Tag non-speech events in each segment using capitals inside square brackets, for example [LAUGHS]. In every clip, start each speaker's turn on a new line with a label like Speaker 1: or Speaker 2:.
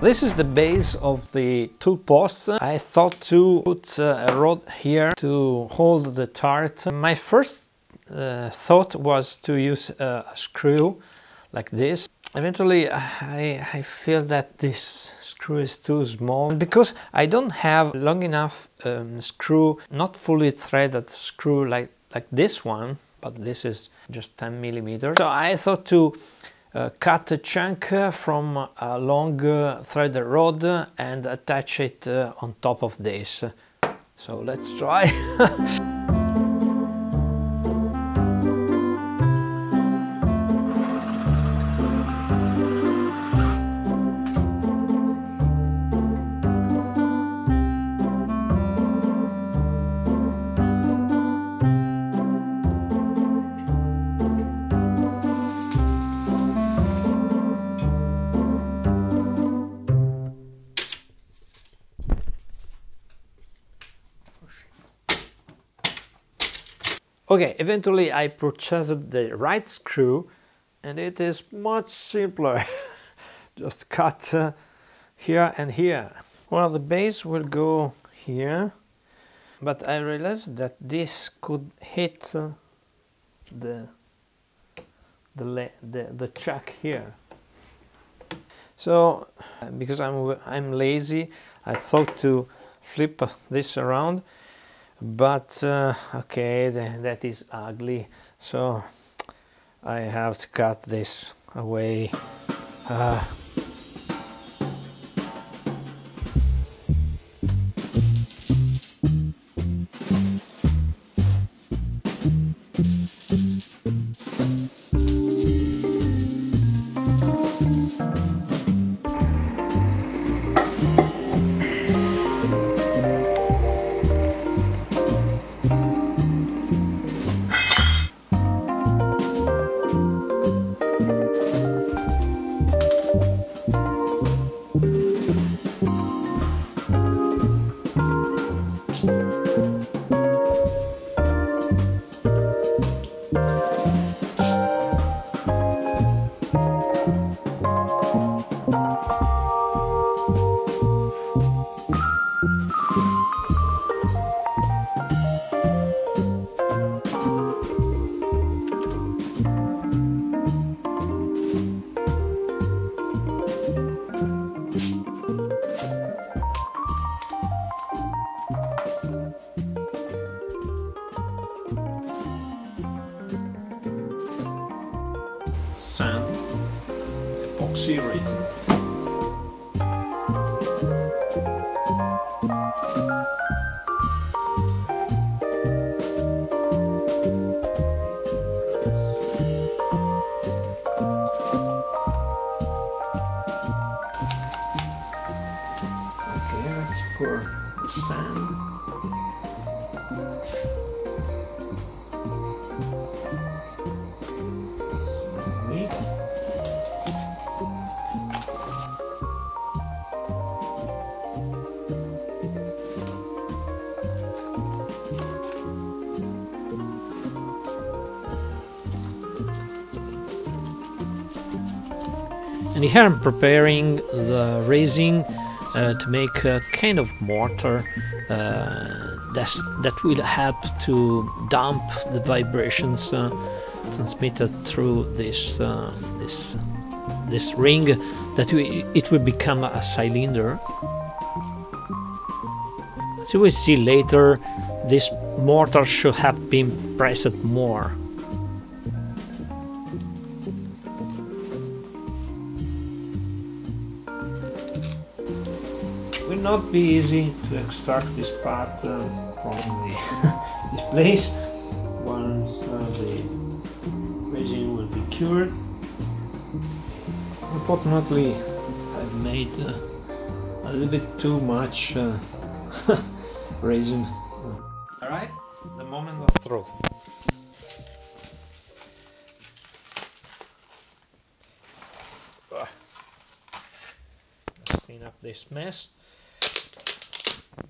Speaker 1: This is the base of the tool post. I thought to put uh, a rod here to hold the turret. My first uh, thought was to use a screw like this. Eventually I, I feel that this screw is too small because I don't have long enough um, screw, not fully threaded screw like, like this one, but this is just 10 millimeters. So I thought to cut a chunk uh, from a long uh, threaded rod and attach it uh, on top of this. So let's try. [LAUGHS] Okay, eventually I purchased the right screw and it is much simpler. [LAUGHS] Just cut uh, here and here. Well, the base will go here, but I realized that this could hit uh, the, the, the, the chuck here. So, because I'm, I'm lazy, I thought to flip this around but uh, okay th that is ugly. So I have to cut this away. Uh, here I'm preparing the resin uh, to make a kind of mortar uh, that will help to dump the vibrations uh, transmitted through this uh, this this ring that we, it will become a cylinder. As you will see later, this mortar should have been pressed more. Not be easy to extract this part uh, from the [LAUGHS] this place once uh, the resin will be cured. Unfortunately, I've made uh, a little bit too much uh, [LAUGHS] resin. Alright, the moment of truth. Clean up this mess.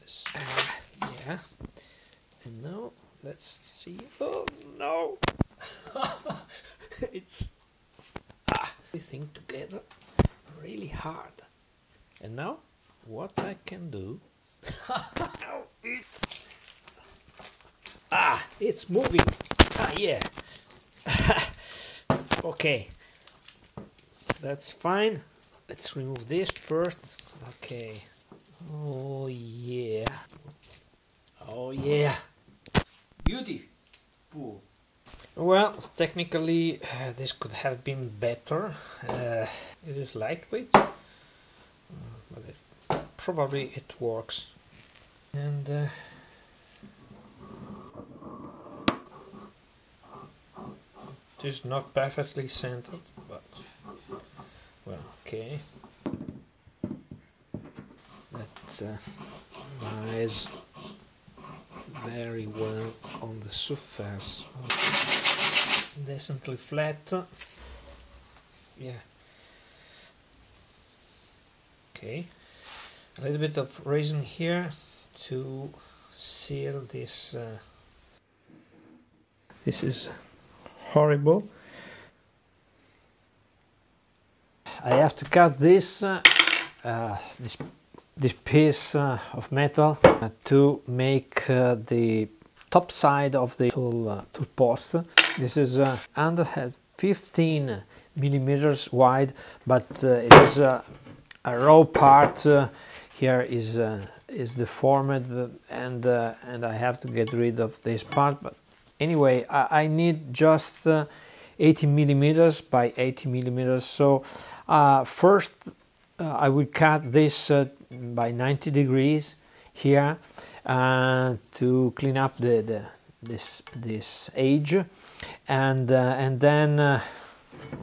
Speaker 1: This, uh, yeah. And now let's see. Oh no! [LAUGHS] it's ah, everything together really hard. And now, what I can do? [LAUGHS] it's ah, it's moving. Ah, yeah. [LAUGHS] okay, that's fine. Let's remove this first. Okay. Oh yeah. Oh yeah. Beautiful. Well, technically, uh, this could have been better. Uh, it is lightweight, uh, but it, probably it works. And uh, it is not perfectly centered, but well, okay. Uh, lies very well on the surface. Decently flat. Yeah. Okay. A little bit of resin here to seal this uh, this is horrible. I have to cut this uh, uh, this this piece uh, of metal uh, to make uh, the top side of the tool, uh, tool post. This is uh, underhead 15 millimeters wide, but uh, it is a raw part. Here is is deformed, and and I have to get rid of this part. But anyway, I, I need just 80 millimeters by 80 millimeters. So first, I will cut this by 90 degrees here uh, to clean up the, the this this edge and uh, and then uh,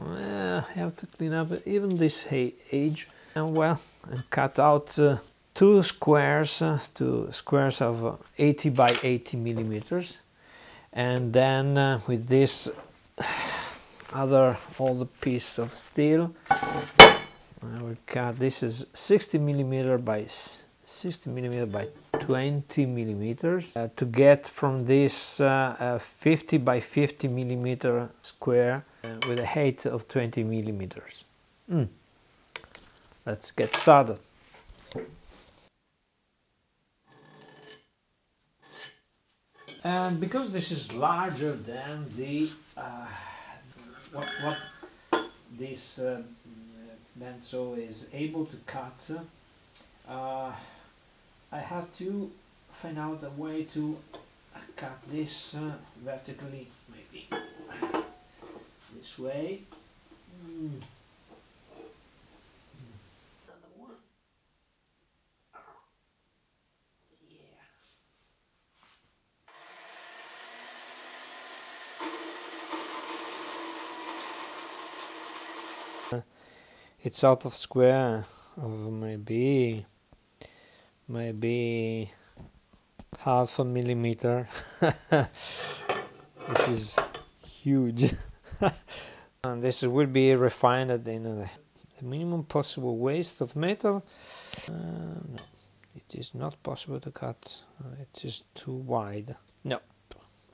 Speaker 1: I have to clean up even this edge and well and cut out uh, two squares uh, two squares of 80 by 80 millimeters. And then uh, with this [SIGHS] other all the piece of steel I will cut this is 60 millimeter by 60 millimeter by 20 millimeters uh, to get from this uh, 50 by 50 millimeter square uh, with a height of 20 millimeters. Mm. Let's get started. And because this is larger than the uh, what, what this bandsaw is able to cut, uh, I have to find out a way to cut this uh, vertically maybe. This way. Mm. It's out of square of maybe maybe half a millimeter [LAUGHS] which is huge. [LAUGHS] And this will be refined in a, the minimum possible waste of metal. Uh, no it is not possible to cut. Uh, it is too wide. No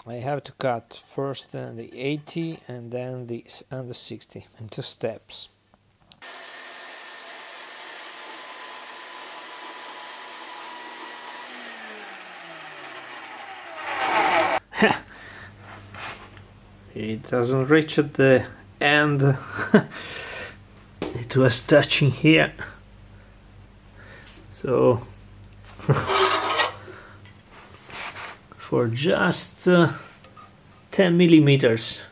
Speaker 1: I have to cut first uh, the 80 and then the and the 60 into steps it doesn't reach at the end. [LAUGHS] It was touching here. So [LAUGHS] for just uh, 10 millimeters.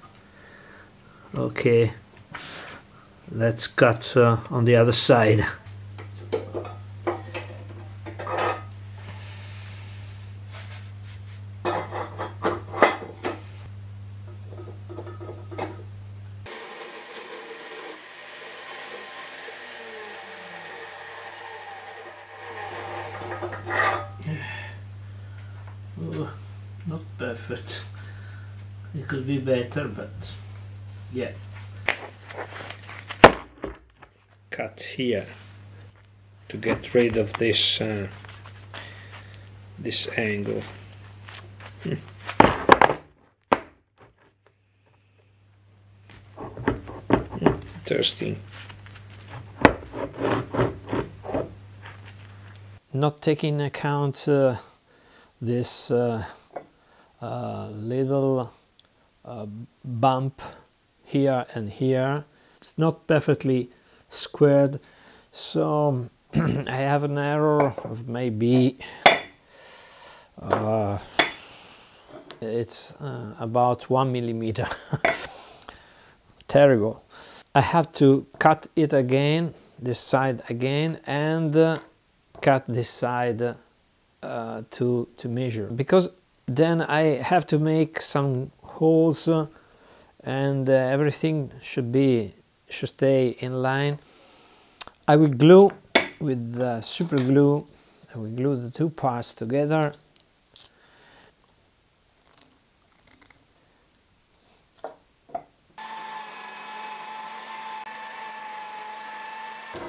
Speaker 1: Okay. Let's cut uh, on the other side not perfect it could be better but yeah cut here to rid of this uh, this angle. Interesting. not taking account uh, this uh, uh, little uh, bump here and here it's not perfectly squared so [CLEARS THROAT] I have an error of maybe uh, it's uh, about one millimeter. [LAUGHS] Terrible. I have to cut it again this side again and uh, cut this side uh, to to measure. Because then I have to make some holes uh, and uh, everything should be should stay in line. I will glue with the super glue will glue the two parts together.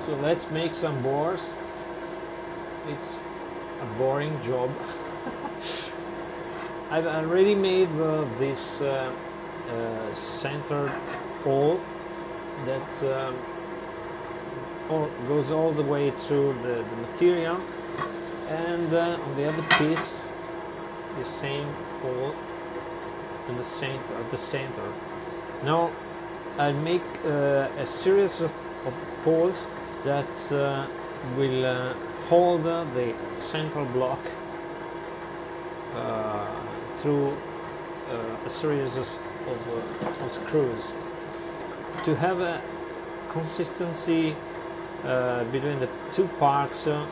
Speaker 1: So let's make some bores it's a boring job. [LAUGHS] I've already made uh, this uh, uh, centered hole that um, all, goes all the way through the, the material. And uh, on the other piece the same hole in the center at the center. Now I'll make uh, a series of, of that uh, will uh, hold the central block uh, through uh, a series of, of, screws. To have a consistency uh, between the two parts uh,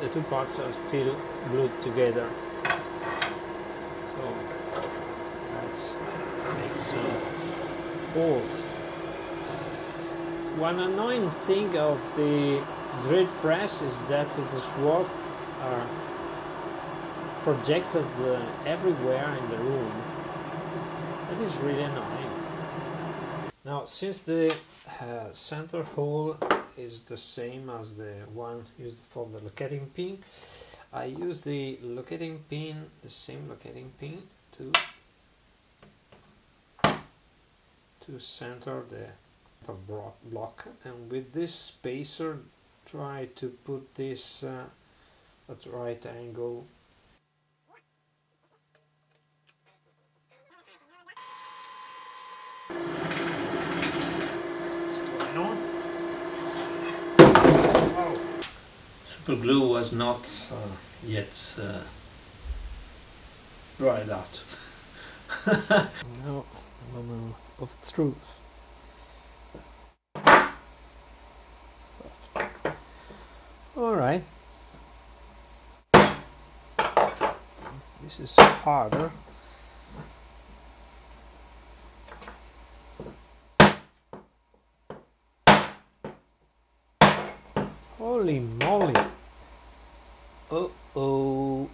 Speaker 1: the two parts are still glued together so let's make some holes one annoying thing of the drill press is that the sword are projected uh, everywhere in the room. That is really annoying. Now, since the uh, center hole is the same as the one used for the locating pin, I use the locating pin, the same locating pin, to to center the block. And with this spacer try to put this uh, at right angle Super glue was not uh, yet uh, dried out. [LAUGHS] no moment of truth. All right. This is harder. Holy moly. Uh oh.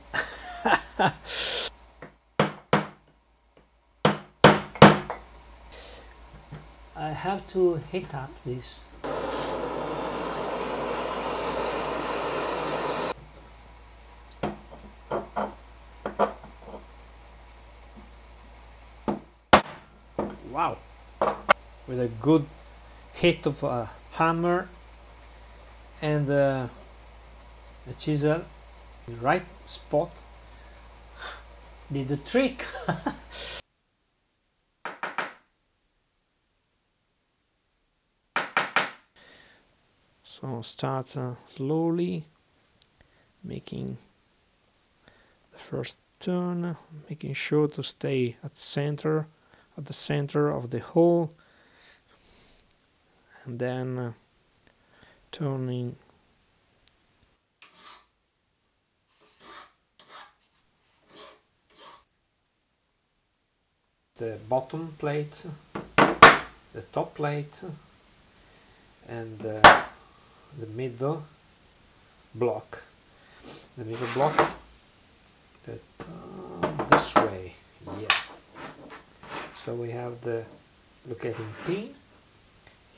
Speaker 1: I have to hit up this wow. With a good hit of a hammer and uh, a chisel the right spot. Did the trick. [LAUGHS] So start uh, slowly making the first turn making sure to stay at center at the center of the hole and then uh, turning the bottom plate the top plate and uh, the middle block. The middle block that uh, this way yeah. So we have the locating pin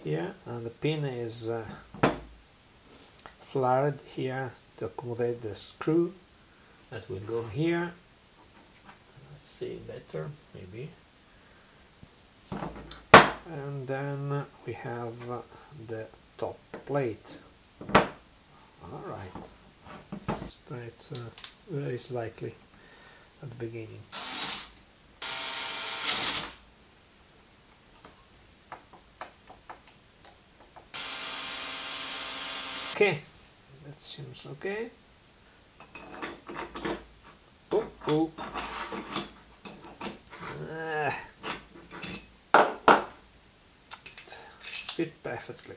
Speaker 1: here and the pin is uh, flared here to accommodate the screw that will go here. Let's see better maybe and then we have the top plate alright straight uh, very slightly at the beginning. Okay, that seems okay. Oh, oh. Ah. Fit perfectly.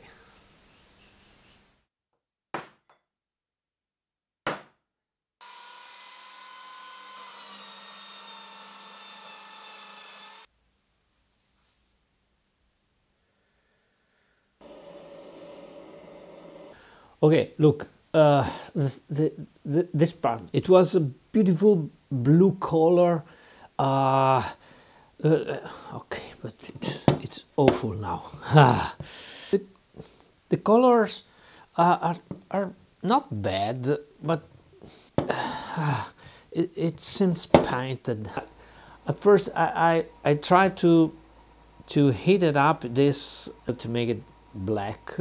Speaker 1: Okay, look, uh, the, the, the, this part, it was a beautiful blue color. Uh, uh, okay, but it's awful now. the, the colors are, are not bad, but it, it seems painted. At first, I, I, I tried to to heat it up this to make it black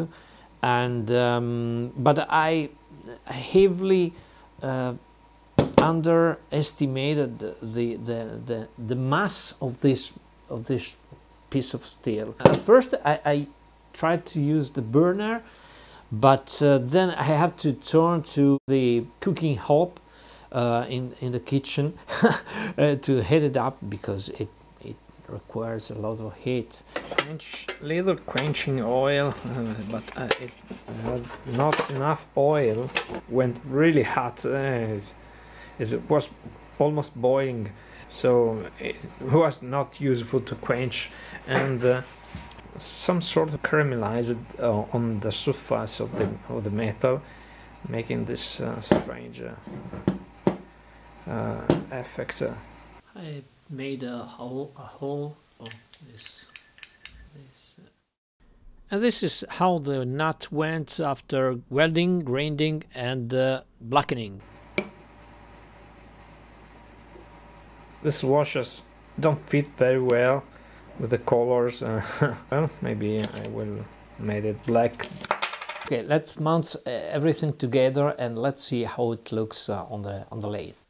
Speaker 1: and um, but I heavily uh, underestimated the, the the the mass of this of this piece of steel. At first, I, I tried to use the burner, but uh, then I had to turn to the cooking hob uh, in in the kitchen [LAUGHS] uh, to heat it up because it it requires a lot of heat. Quench, little quenching oil, uh, but uh, it had not enough oil. Went really hot. Uh, it, it, was almost boiling, so it was not useful to quench. And uh, some sort of caramelized uh, on the surface of the of the metal, making this uh, strange effect. I made a hole, a hole of this. uh. And this is how the nut went after welding, grinding and uh, blackening. These washes don't fit very well with the colors. Uh, [LAUGHS] well, maybe I will make it black. Okay, let's mount uh, everything together and let's see how it looks uh, on the on the lathe.